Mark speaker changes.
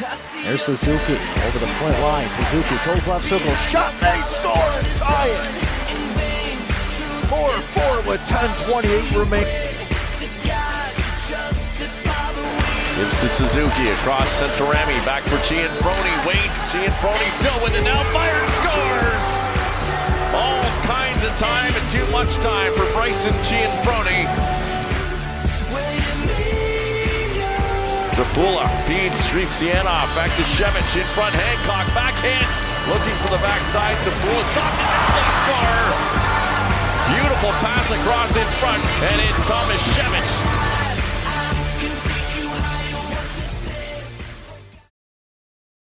Speaker 1: There's Suzuki over the point line. Suzuki goes left circle. Shot. They score tie it. 4-4 with 10-28 remaining.
Speaker 2: Gives to Suzuki across Centorami. Back for Gianfroni. Waits. Gianfroni still with it now. Fire scores! All kinds of time and too much time for Bryson Gianfroni. Zabula feeds Stripsianov. Back to Schemitsch in front. Hancock backhand. Looking for the backside. Zabula. Now they score! Beautiful pass across in front. And it's Thomas Schemitsch